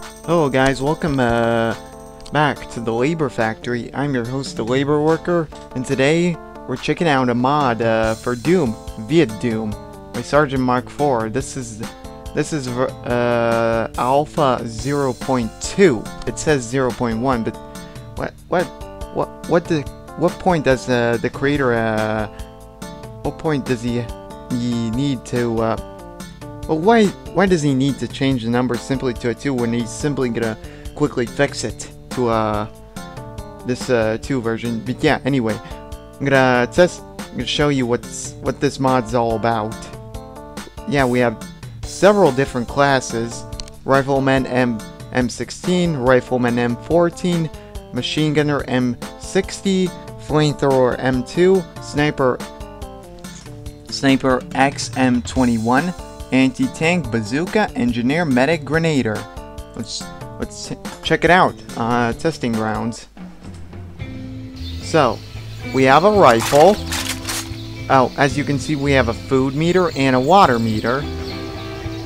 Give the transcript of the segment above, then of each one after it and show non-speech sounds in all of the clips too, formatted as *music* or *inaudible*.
Hello guys, welcome uh, back to the Labour Factory. I'm your host, the Labor Worker, and today we're checking out a mod uh, for Doom, VietDoom, by Sergeant Mark IV. This is this is uh, Alpha 0.2. It says 0.1, but what what what what the what point does uh, the creator uh, what point does he he need to well, why why does he need to change the number simply to a 2 when he's simply gonna quickly fix it to uh, this uh, 2 version? But yeah, anyway, I'm gonna test, I'm gonna show you what's what this mod's all about. Yeah, we have several different classes: Rifleman M M16, Rifleman M14, Machine Gunner M60, Flamethrower M2, Sniper Sniper XM21 anti-tank bazooka engineer medic grenadier let's let's check it out uh, testing grounds. So we have a rifle. Oh as you can see we have a food meter and a water meter.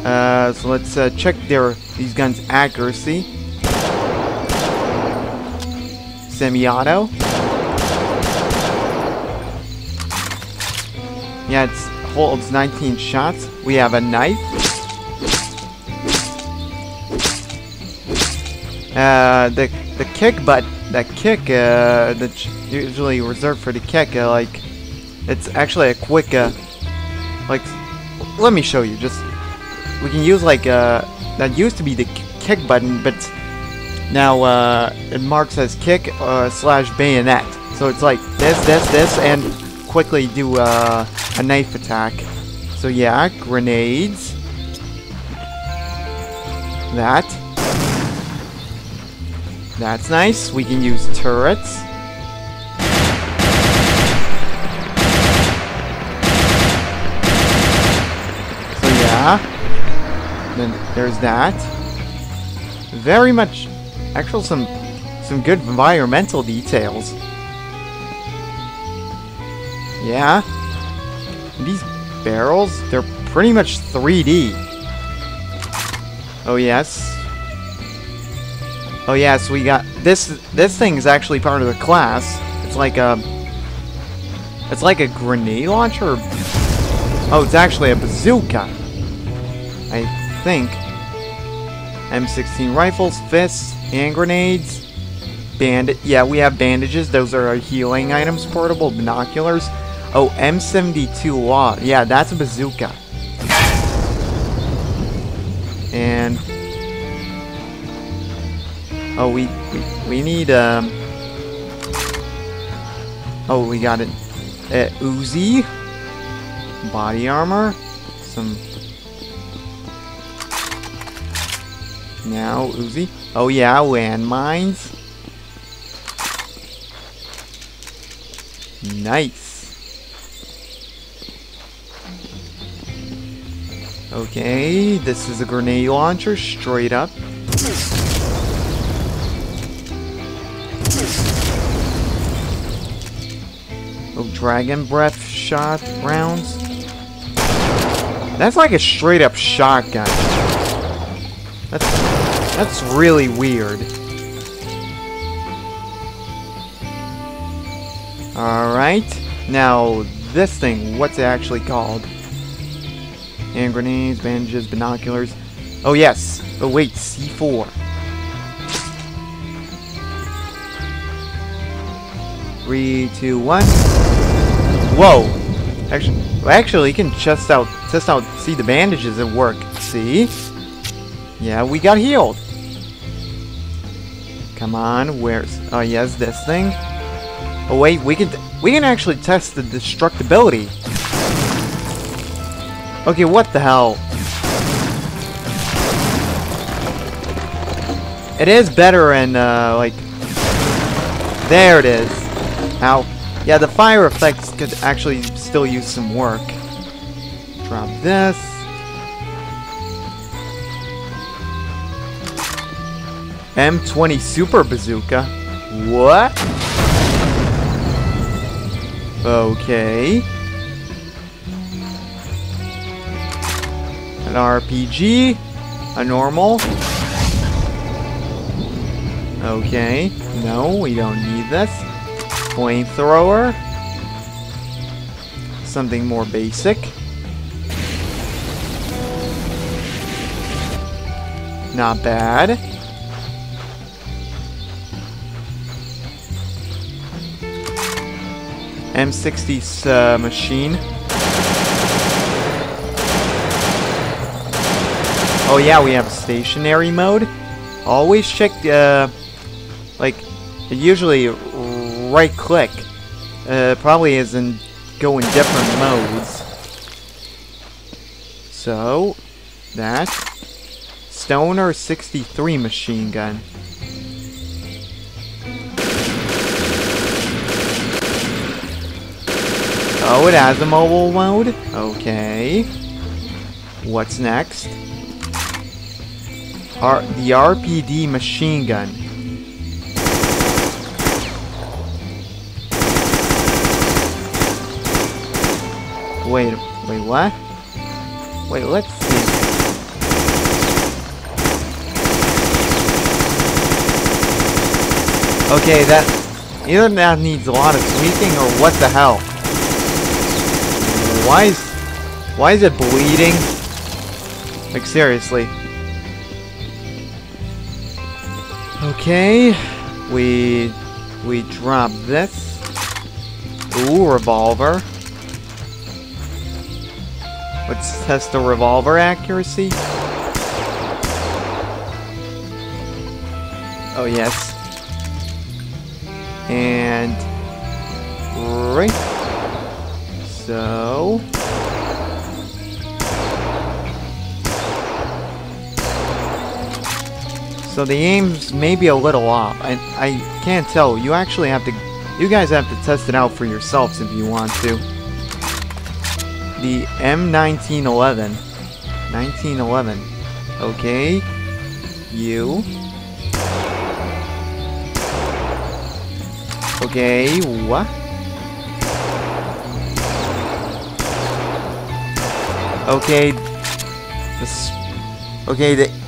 Uh, so let's uh, check their these guns accuracy. Semi-auto. Yeah it's holds 19 shots. We have a knife. Uh, the the kick, but that kick uh, that's usually reserved for the kick, uh, like it's actually a quick, uh, like let me show you. Just we can use like uh, that used to be the kick button, but now uh, it marks as kick uh, slash bayonet. So it's like this, this, this, and quickly do uh, a knife attack. So yeah, grenades. That. That's nice. We can use turrets. So yeah. Then there's that. Very much, actual some, some good environmental details. Yeah. These barrels, they're pretty much 3D. Oh yes. Oh yes, we got this this thing is actually part of the class. It's like a It's like a grenade launcher. Oh, it's actually a bazooka. I think. M16 rifles, fists, hand grenades, bandit. Yeah, we have bandages. Those are our healing items. Portable binoculars. Oh, M72 Law. Yeah, that's a bazooka. And... Oh, we, we, we need, um... Oh, we got an uh, Uzi. Body armor. Some... Now, Uzi. Oh yeah, landmines. Nice. Okay, this is a grenade launcher, straight up. Oh, dragon breath shot rounds. That's like a straight up shotgun. That's that's really weird. Alright. Now, this thing, what's it actually called? Hand grenades, bandages, binoculars. Oh, yes. Oh, wait. C4. Three, two, one. Whoa. Actually, actually, you can test out, test out, see the bandages at work. See? Yeah, we got healed. Come on, where's... Oh, yes, this thing. Oh, wait, we can... We can actually test the destructibility. Okay, what the hell? It is better in, uh, like... There it is. Ow. Yeah, the fire effects could actually still use some work. Drop this. M20 Super Bazooka. What? Okay. An RPG. A normal. Okay. No, we don't need this. Flamethrower. Something more basic. Not bad. M60's uh, machine. Oh yeah, we have a stationary mode. Always check, uh, like, usually right click. Uh, probably isn't go in different modes. So, that. Stoner 63 machine gun. Oh, it has a mobile mode? Okay. What's next? R the RPD machine gun. Wait, wait, what? Wait, let's see. Okay, that either that needs a lot of tweaking or what the hell? Why is why is it bleeding? Like seriously. Okay, we we drop this. Ooh, revolver. Let's test the revolver accuracy. Oh yes. And right. So So the aim's maybe a little off. I, I can't tell. You actually have to... You guys have to test it out for yourselves if you want to. The M1911. 1911. Okay. You. Okay, what? Okay. This... Okay, the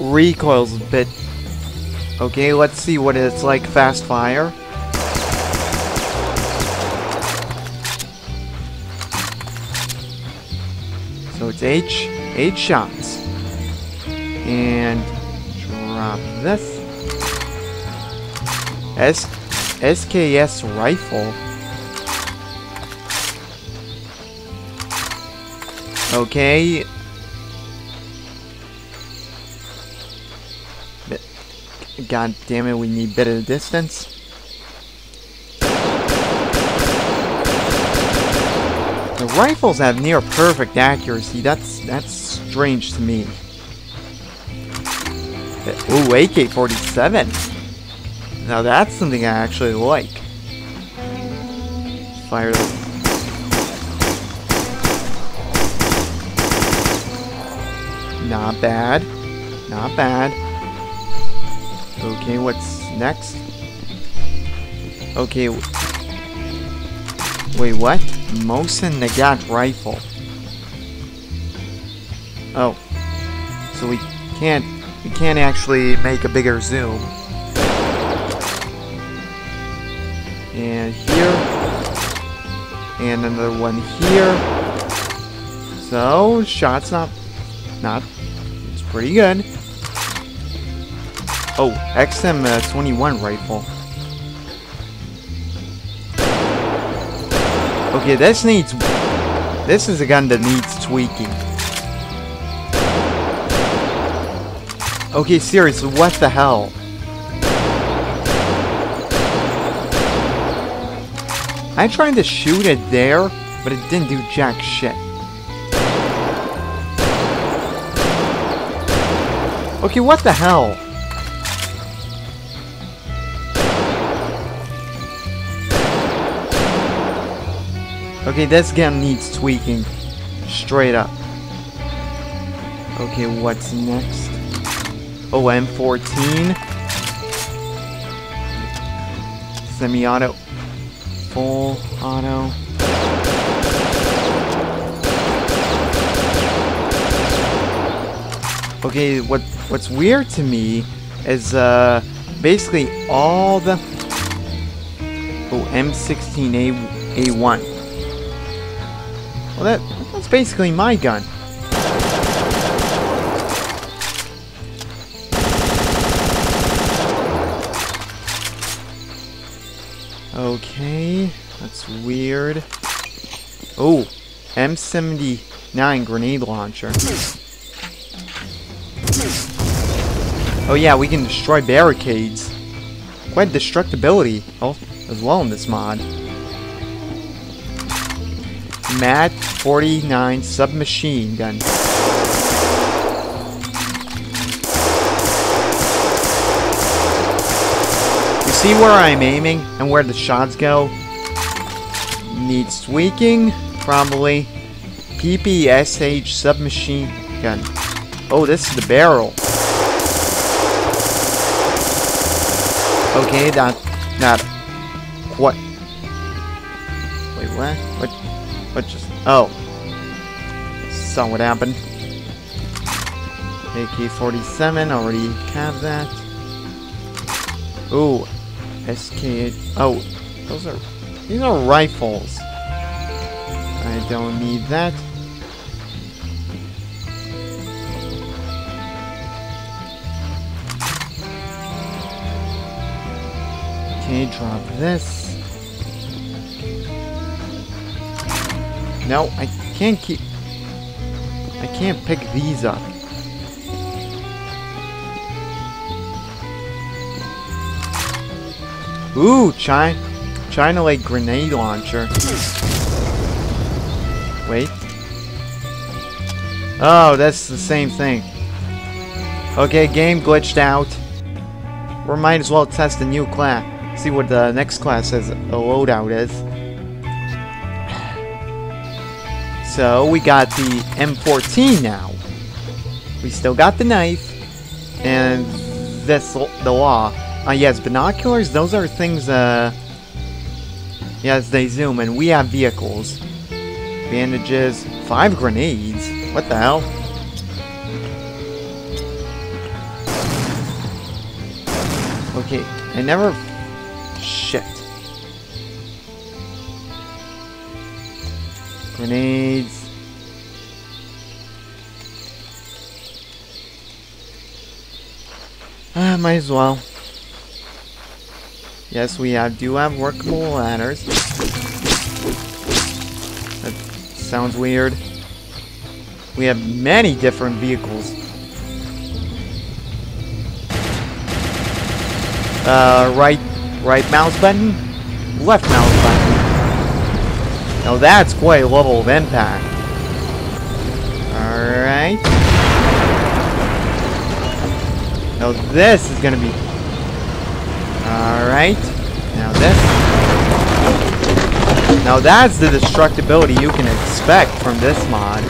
recoil's a bit... Okay, let's see what it's like fast fire. So it's H, eight shots. And drop this. S, SKS rifle. Okay, God damn it, we need better distance. The rifles have near perfect accuracy. That's that's strange to me. Uh, ooh, AK-47. Now that's something I actually like. Fire the Not bad. Not bad. Okay, what's next? Okay. Wait, what? Mosin Nagant rifle. Oh. So we can't we can't actually make a bigger zoom. And here. And another one here. So, shot's not not it's pretty good. Oh, XM21 uh, rifle. Okay, this needs... This is a gun that needs tweaking. Okay, seriously, what the hell? I tried to shoot it there, but it didn't do jack shit. Okay, what the hell? Okay, this gun needs tweaking. Straight up. Okay, what's next? Oh, M14. Semi-auto. Full auto. Okay, what what's weird to me is uh basically all the... Oh, M16A A1. Well, that that's basically my gun. Okay, that's weird. Oh, M79 grenade launcher. Oh yeah, we can destroy barricades. Quite destructibility oh, as well in this mod. MAT 49 submachine gun. You see where I'm aiming and where the shots go? Needs tweaking, probably. PPSH submachine gun. Oh, this is the barrel. Okay, that that what? Wait, what? What? What just? Oh, saw what happened. AK-47, already have that. Ooh, SK. Oh, those are these are rifles. I don't need that. Okay, drop this. No, I can't keep... I can't pick these up. Ooh, China, China Lake grenade launcher. Wait. Oh, that's the same thing. Okay, game glitched out. We might as well test a new class. See what the next class says a loadout is. So, we got the M14 now. We still got the knife. And this, the law. Uh, yes, binoculars, those are things, uh... Yes, they zoom, and we have vehicles. Bandages, five grenades. What the hell? Okay, I never... Grenades. Ah, might as well. Yes, we have, do have workable ladders. That sounds weird. We have many different vehicles. Uh, right, right mouse button, left mouse button. Now that's quite a level of impact. Alright. Now this is gonna be... Alright. Now this. Now that's the destructibility you can expect from this mod.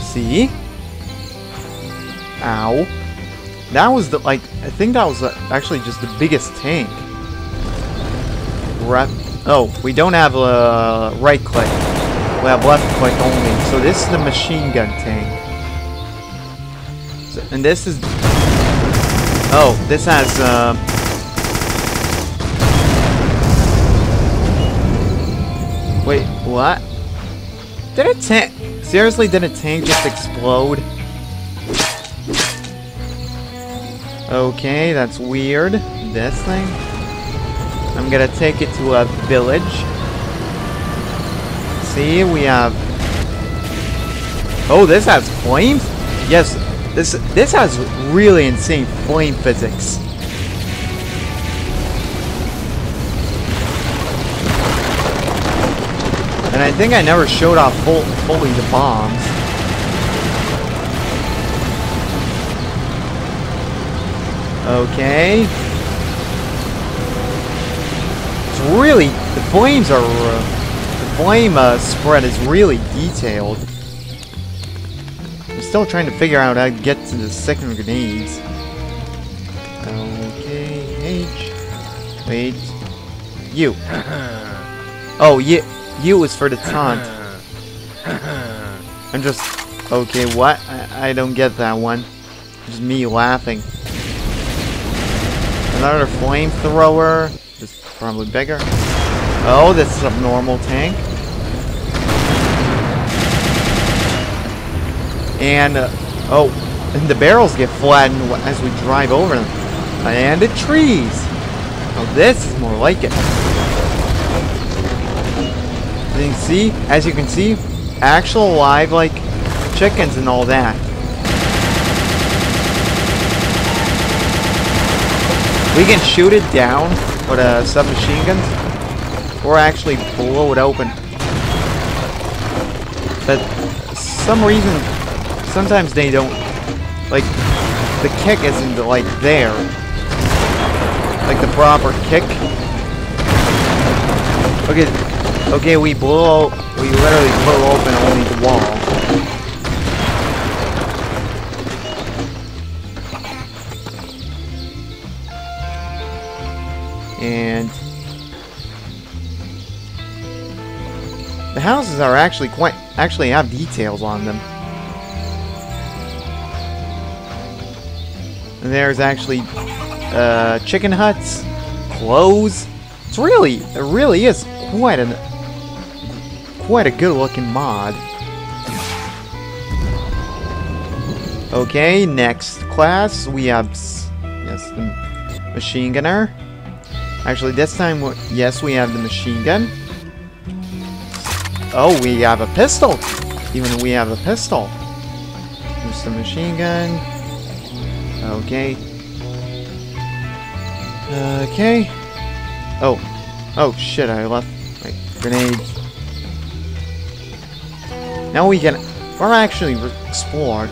See? Ow. That was the, like, I think that was uh, actually just the biggest tank. Oh, we don't have a right click. We have left click only. So this is the machine gun tank. So, and this is... Oh, this has, uh... Wait, what? Did a tank... Seriously, did a tank just explode? Okay, that's weird. This thing? I'm gonna take it to a village. See, we have... Oh, this has flames? Yes, this this has really insane flame physics. And I think I never showed off full, fully the bombs. Okay. It's really, the flames are, uh, the flame uh, spread is really detailed. I'm still trying to figure out how to get to the second grenades. Okay, H. Wait. U. *coughs* Oh, U, U is for the taunt. I'm just, okay, what? I, I don't get that one. Just me laughing. Another flamethrower. Probably bigger. Oh, this is a normal tank. And, uh, oh, and the barrels get flattened as we drive over them. And the trees. Oh, this is more like it. You can see, as you can see, actual live, like, chickens and all that. We can shoot it down with uh, submachine guns, or actually blow it open. But some reason, sometimes they don't, like, the kick isn't, like, there. Like the proper kick. Okay, okay, we blow, we literally blow open only the wall. And the houses are actually quite actually have details on them. And there's actually uh, chicken huts, clothes. It's really, it really is quite an quite a good looking mod. Okay, next class we have yes the machine gunner. Actually, this time, yes, we have the machine gun. Oh, we have a pistol. Even we have a pistol. There's the machine gun. Okay. Okay. Oh. Oh, shit, I left my grenades. Now we can... We're actually explore.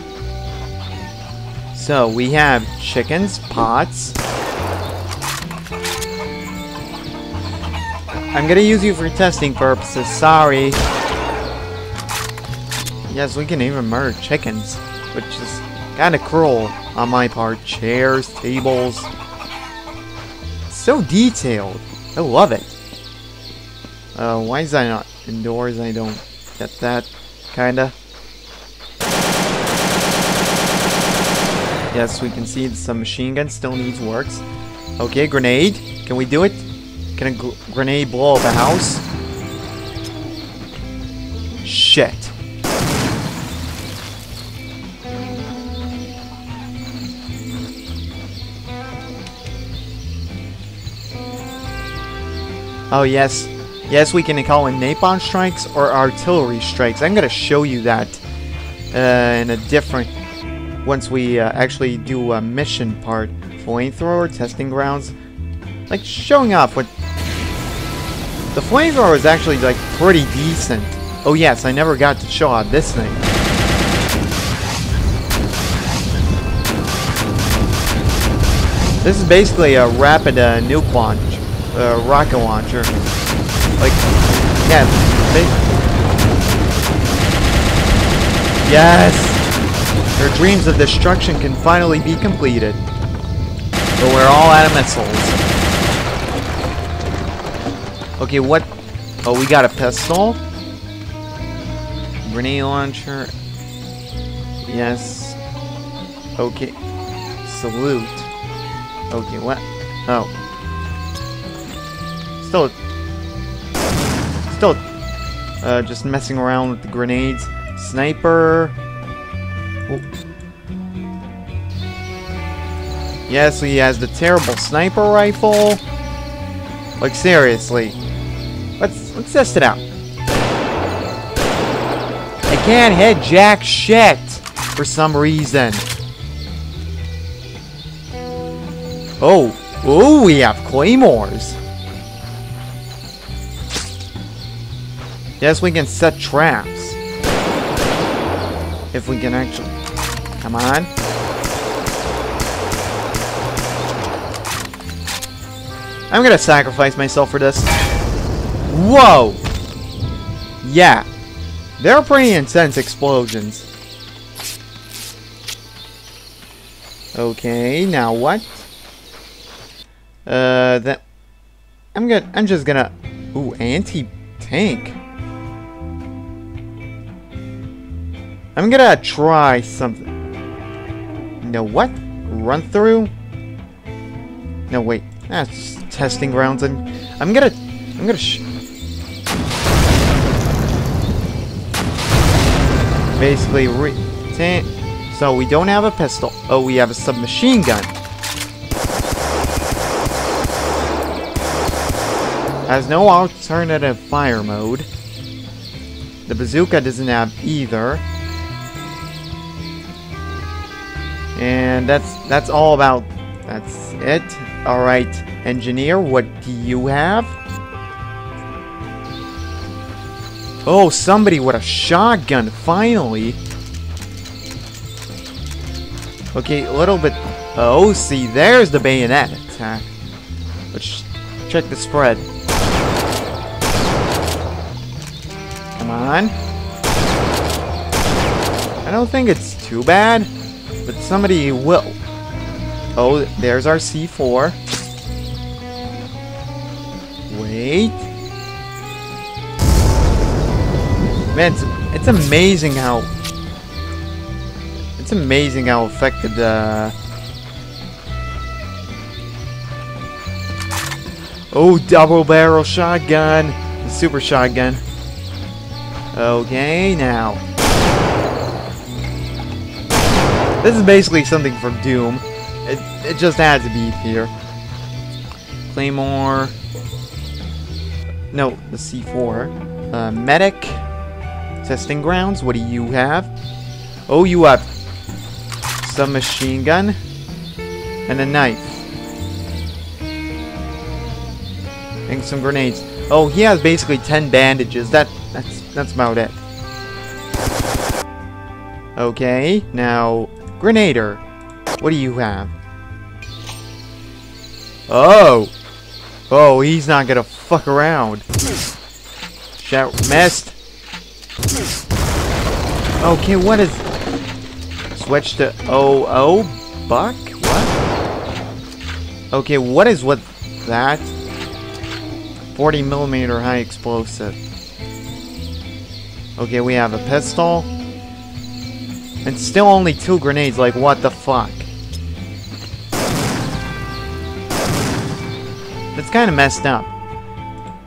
So, we have chickens, pots, I'm gonna use you for testing purposes, sorry. Yes, we can even murder chickens, which is kinda cruel on my part. Chairs, tables. So detailed. I love it. Uh, why is that not indoors? I don't get that. Kinda. Yes, we can see some machine gun still needs works. Okay, grenade. Can we do it? Can a gr grenade blow up a house? Shit. Oh, yes. Yes, we can call it napalm strikes or artillery strikes. I'm going to show you that uh, in a different... Once we uh, actually do a mission part. Flamethrower, testing grounds. Like, showing off what the flamethrower is actually, like, pretty decent. Oh yes, I never got to show out this thing. This is basically a rapid uh, nuke launch, uh, rocket launcher. Like, yeah, Yes! Their dreams of destruction can finally be completed. But we're all out of missiles. Okay, what? Oh, we got a pistol. Grenade launcher. Yes. Okay. Salute. Okay, what? Oh. Still. Still. Uh, just messing around with the grenades. Sniper. Oh. Yes, he has the terrible sniper rifle. Like, seriously. Let's let's test it out. I can't hit jack shit for some reason. Oh, oh, we have claymores. Yes, we can set traps. If we can actually... Come on. I'm gonna sacrifice myself for this. Whoa! Yeah. They're pretty intense explosions. Okay, now what? Uh, that... I'm gonna... I'm just gonna... Ooh, anti-tank. I'm gonna try something. No, what? Run through? No, wait. That's testing grounds. I'm, I'm gonna, I'm gonna. Basically, re so we don't have a pistol. Oh, we have a submachine gun. Has no alternative fire mode. The bazooka doesn't have either. And that's that's all about that's it. Alright, engineer, what do you have? Oh, somebody with a shotgun, finally. Okay, a little bit... Oh, see, there's the bayonet attack. Let's check the spread. Come on. I don't think it's too bad, but somebody will. Oh, there's our C4. Wait. Man, it's, it's amazing how... It's amazing how affected the... Oh, double barrel shotgun! The super shotgun. Okay, now. This is basically something from Doom. It, it just had to be here. Claymore. No, the C4. Uh, medic. Testing grounds. What do you have? Oh, you have some machine gun. And a knife. And some grenades. Oh, he has basically 10 bandages. That That's that's about it. Okay, now Grenader. What do you have? Oh! Oh, he's not gonna fuck around. Shout missed. Okay, what is... Switch to oh oh Buck? What? Okay, what is what that? 40 millimeter high explosive. Okay, we have a pistol. And still only two grenades, like what the fuck? That's kind of messed up.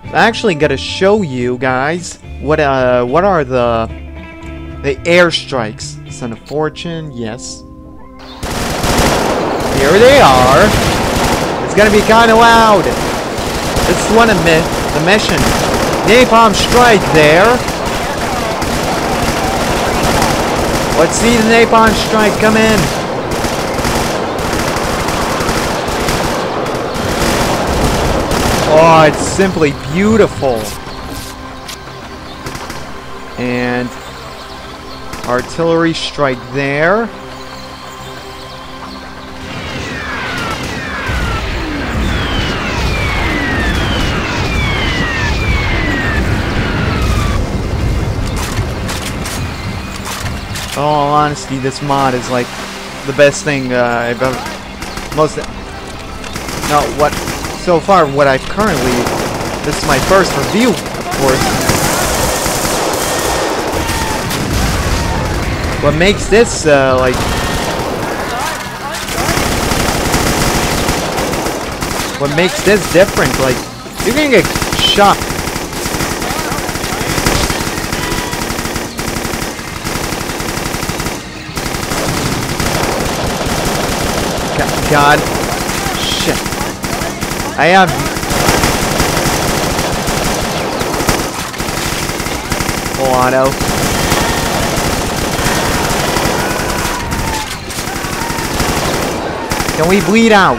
I actually gotta show you guys what uh what are the the airstrikes. Son of Fortune, yes. Here they are. It's gonna be kind of loud. Is one of mi the mission. Napalm strike there. Let's see the napalm strike come in. Oh, it's simply beautiful. And artillery strike there. all honesty, this mod is like the best thing uh, I've ever... Most... No, what... So far, what I've currently... This is my first review, of course. What makes this, uh, like... What makes this different, like... You're gonna get shot God. I am. Full. Can we bleed out?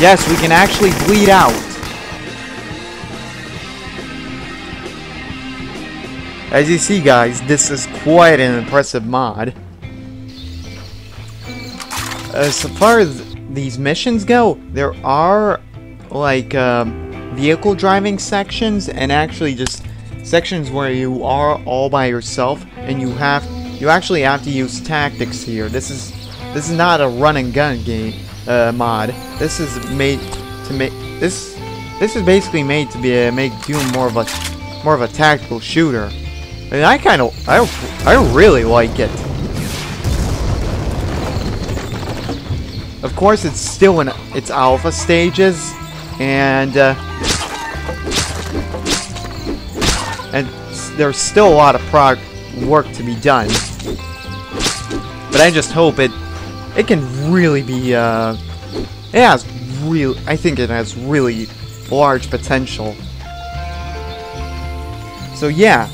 Yes, we can actually bleed out. As you see guys, this is quite an impressive mod as far as these missions go, there are like um, vehicle driving sections and actually just sections where you are all by yourself and you have you actually have to use tactics here. This is this is not a run and gun game uh, mod. This is made to make this this is basically made to be uh, make Doom more of a more of a tactical shooter. And I kind of I I really like it. Of course, it's still in its alpha stages, and uh, and there's still a lot of prog work to be done. But I just hope it it can really be. Uh, it has real. I think it has really large potential. So yeah.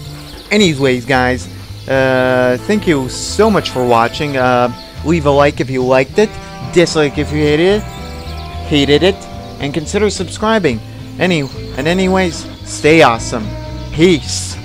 Anyways, guys, uh, thank you so much for watching. Uh, leave a like if you liked it, dislike if you hated it, hated it, and consider subscribing. Any and anyways, stay awesome. Peace.